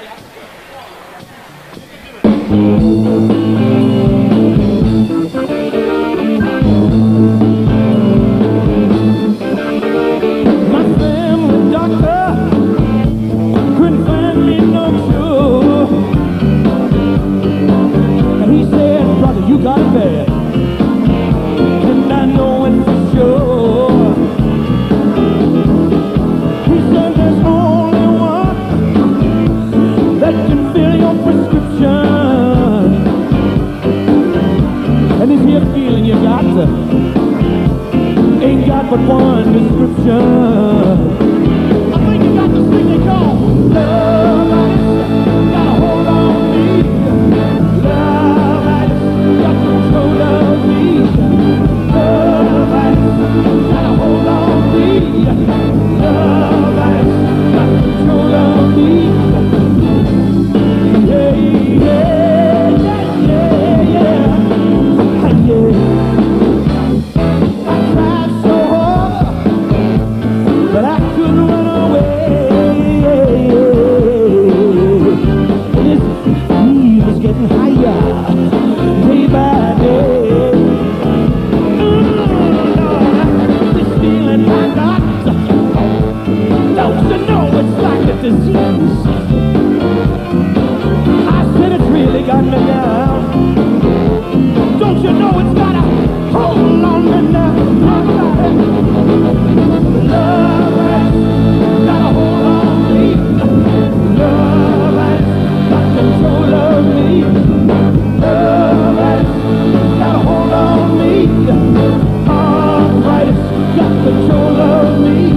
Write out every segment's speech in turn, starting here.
Yeah. but one description. disease. I said it's really got me down. Don't you know it's got a hold on me now, got a hold on me. Love has got control of me. Love has got a hold on me. Got control of me.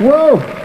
Whoa!